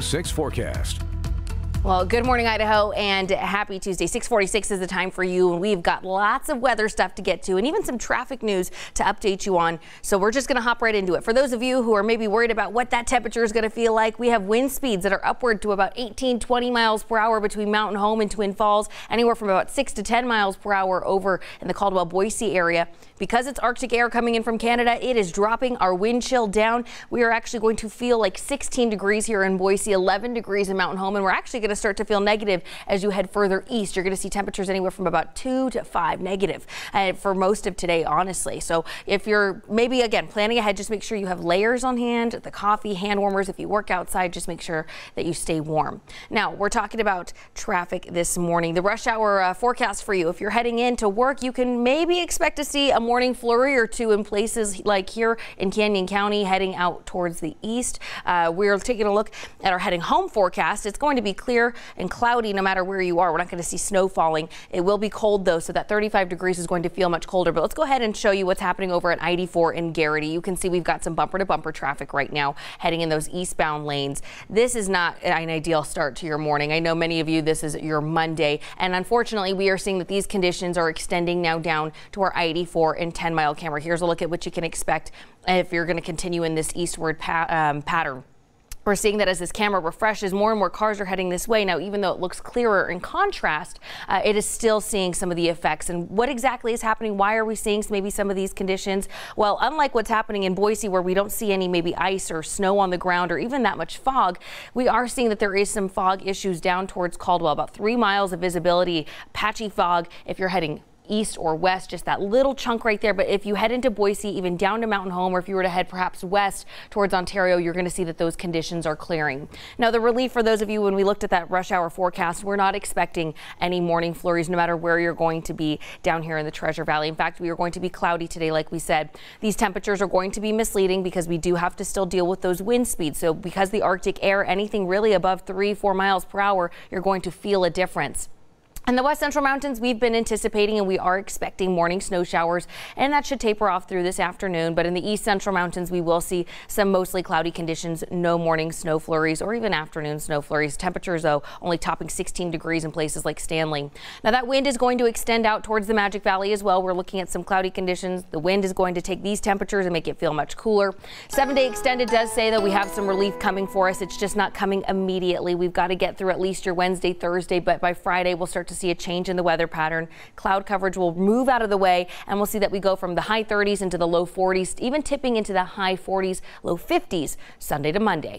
6 forecast. Well, good morning, Idaho, and happy Tuesday. 646 is the time for you, and we've got lots of weather stuff to get to and even some traffic news to update you on. So we're just going to hop right into it. For those of you who are maybe worried about what that temperature is going to feel like, we have wind speeds that are upward to about 18, 20 miles per hour between Mountain Home and Twin Falls, anywhere from about 6 to 10 miles per hour over in the Caldwell Boise area. Because it's Arctic air coming in from Canada, it is dropping our wind chill down. We are actually going to feel like 16 degrees here in Boise, 11 degrees in Mountain Home, and we're actually going to start to feel negative as you head further east. You're going to see temperatures anywhere from about 2 to 5 negative uh, for most of today, honestly. So if you're maybe, again, planning ahead, just make sure you have layers on hand, the coffee, hand warmers. If you work outside, just make sure that you stay warm. Now, we're talking about traffic this morning. The rush hour uh, forecast for you. If you're heading into work, you can maybe expect to see a morning flurry or two in places like here in Canyon County heading out towards the east. Uh, we're taking a look at our heading home forecast. It's going to be clear and cloudy no matter where you are. We're not going to see snow falling. It will be cold though, so that 35 degrees is going to feel much colder. But let's go ahead and show you what's happening over at I-84 in Garrity. You can see we've got some bumper to bumper traffic right now heading in those eastbound lanes. This is not an ideal start to your morning. I know many of you, this is your Monday. And unfortunately, we are seeing that these conditions are extending now down to our I-84 and 10 mile camera. Here's a look at what you can expect if you're going to continue in this eastward pa um, pattern. We're seeing that as this camera refreshes, more and more cars are heading this way. Now, even though it looks clearer in contrast, uh, it is still seeing some of the effects. And what exactly is happening? Why are we seeing maybe some of these conditions? Well, unlike what's happening in Boise, where we don't see any maybe ice or snow on the ground or even that much fog, we are seeing that there is some fog issues down towards Caldwell, about three miles of visibility, patchy fog if you're heading east or west, just that little chunk right there. But if you head into Boise, even down to Mountain Home, or if you were to head perhaps west towards Ontario, you're going to see that those conditions are clearing. Now, the relief for those of you when we looked at that rush hour forecast, we're not expecting any morning flurries no matter where you're going to be down here in the Treasure Valley. In fact, we are going to be cloudy today, like we said. These temperatures are going to be misleading because we do have to still deal with those wind speeds. So because the Arctic air, anything really above three, four miles per hour, you're going to feel a difference. In the west central mountains, we've been anticipating and we are expecting morning snow showers, and that should taper off through this afternoon. But in the east central mountains, we will see some mostly cloudy conditions, no morning snow flurries or even afternoon snow flurries. Temperatures, though, only topping 16 degrees in places like Stanley. Now, that wind is going to extend out towards the Magic Valley as well. We're looking at some cloudy conditions. The wind is going to take these temperatures and make it feel much cooler. Seven day extended does say that we have some relief coming for us. It's just not coming immediately. We've got to get through at least your Wednesday, Thursday, but by Friday, we'll start to to see a change in the weather pattern. Cloud coverage will move out of the way and we'll see that we go from the high 30s into the low 40s, even tipping into the high 40s, low 50s Sunday to Monday.